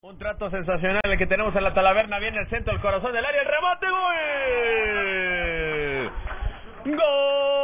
Un trato sensacional el que tenemos en la Talaverna. Viene el centro, el corazón del área, el remate, gol. Gol.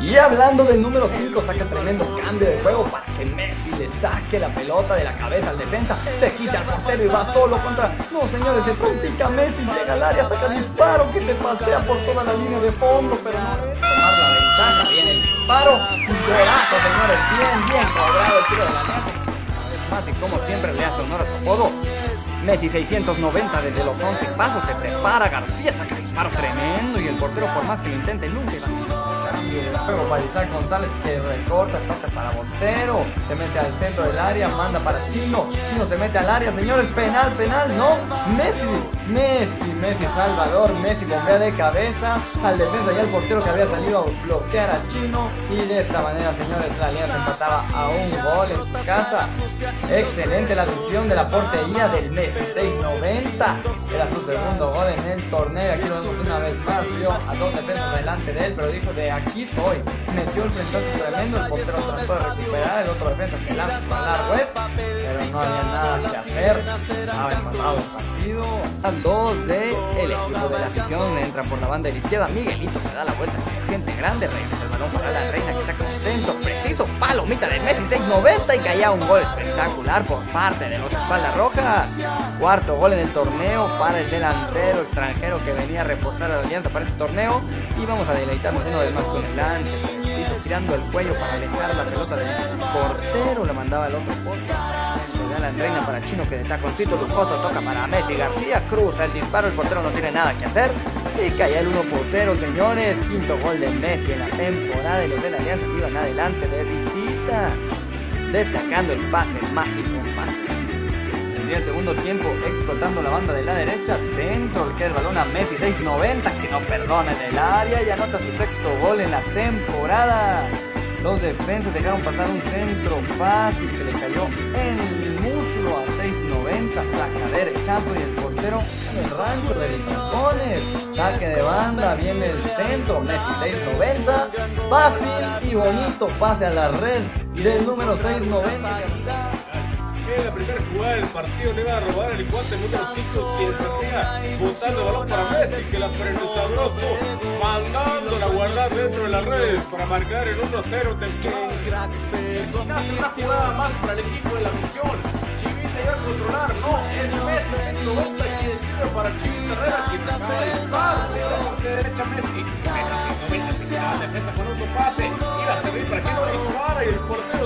Y hablando del número 5, saca tremendo cambio de juego para que Messi le saque la pelota de la cabeza al defensa. Se quita al portero y va solo contra. No, señores, se trompica Messi, llega al área, saca disparo que se pasea por toda la línea de fondo, pero no es tomar la ventaja. Viene el disparo, golazo, señores, bien, bien cobrado el tiro de la vez más, y como siempre le hace honor a su apodo. Messi 690 desde los 11 pasos, se prepara, García saca disparo tremendo y el portero por más que lo intente nunca va juego para Isaac González que recorta, toca para Montero, se mete al centro del área, manda para Chino, Chino se mete al área, señores, penal, penal, no, Messi, Messi, Messi Salvador, Messi bombea de cabeza al defensa y al portero que había salido a bloquear a Chino y de esta manera, señores, la alianza empataba a un gol en su casa. Excelente la decisión de la portería del Messi 690. Era su segundo gol en el torneo. Aquí lo vemos una vez más. Vio a dos defensas delante de él, pero dijo de aquí soy. Metió el frentazo tremendo. El portero trató de recuperar. El otro defensa se lanza para largo es, pero no había nada hacer. Estaba empatado el partido. A dos de el equipo de la afición. Entra por la banda de la izquierda. Miguelito se da la vuelta con gente grande. Regresa el balón para la reina que saca un centro preciso. Palomita del Messi 690 y caía un gol espectacular por parte de los espaldas rojas. Cuarto gol en el torneo para el delantero extranjero que venía a reforzar a la alianza para este torneo. Y vamos a deleitarnos una vez más con el lance preciso, tirando el cuello para alejar la pelota del portero. La mandaba el otro portero. La reina para Chino que de taconcito lujoso toca para Messi. García cruza el disparo. El portero no tiene nada que hacer. Y cae el 1 por 0, señores. Quinto gol de Messi en la temporada. Y los de la alianza iban adelante de visita. Destacando el pase mágico. Pase Tendría el segundo tiempo explotando la banda de la derecha. Centro, queda el balón a Messi 6.90 que no perdona en el área y anota su sexto gol en la temporada. Los defensas dejaron pasar un centro fácil que le cayó en el muslo a 6.90. Saca derechazo y el portero en el rancho de los. Saque de banda, viene el centro. Messi 6.90. Fácil y bonito pase a la red del número 6.90. La primera jugada del partido le iba a robar el guante número 5 quien salía botando el balón para Messi que la frena sabroso mandándola a guardar dentro de las redes para marcar el 1-0 temprano. Nace una jugada más para el equipo de la misión. Chivita a controlar, no, el Messi 190 que sirve para Chivita Herrera se acaba de disparar de la derecha Messi. Messi 190 se queda la defensa con otro pase, iba a servir para que no dispara el portero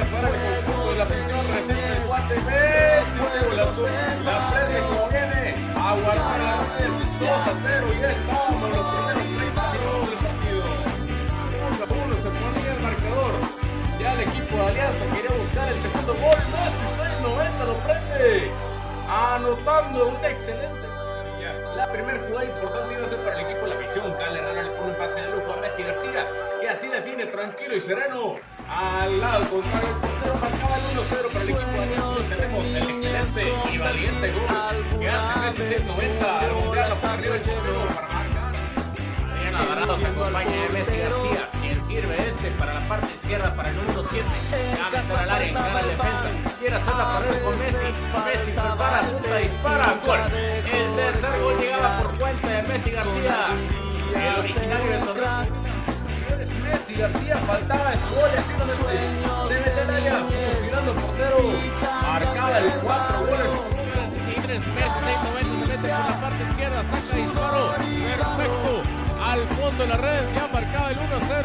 para el conjunto de la afición. Receta el guante Messi. Golazo. La prende como viene. A guardar a las 2 a 0. Y estamos en los primeros 30 minutos del partido. 1 a 1 se ponía el marcador. Ya el equipo de Alianza quería buscar el segundo gol. Messi 6.90 lo prende. Anotando un excelente. La primera jugada importante iba a ser para el equipo la afición. Cal Herrera le pone un pase de lujo a Messi García, que así define tranquilo y sereno. Al lado contrario, el portero marcaba el 1-0 para el equipo de Alianza. Tenemos el excelente y valiente gol que hace Messi 690 al golpearlo por arriba del portero para marcar. Bien agarrado se acompaña de Messi García, quien sirve este para la parte izquierda para el número 7. Ya meter al área, encara al defensa. Quiere hacer la pared faltaba su gol y así lo mete. Se mete al área, fusilando el portero. Marcaba el 4 goles. Messi 690 se mete por la parte izquierda, saca disparo. Perfecto. Al fondo de la red, ya marcaba el 1-0, 3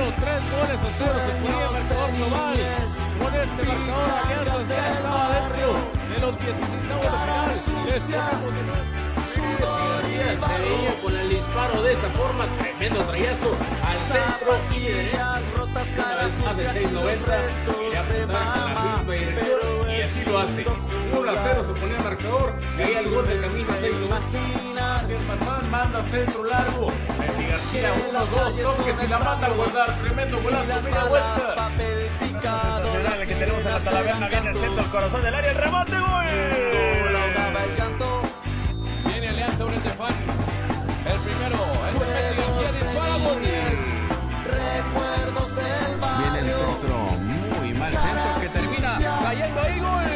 goles a 0, se ponía el marcador global. Con este marcador, Alianza ya estaba dentro de los 16 de final. Les ponemos de se veía con el disparo de esa forma, tremendo trayazo al centro y de más el 690, quería apuntar en la misma dirección y así lo hace. 1 a 0 se ponía el marcador, caía el gol del camisa 690. Brian Mazán manda centro largo. Messi García, uno, dos, toques y la manda a guardar. Tremendo golazo, media vuelta. el que tenemos en la Talaverna. Viene el centro, el corazón del área. El remate, gol. El Igor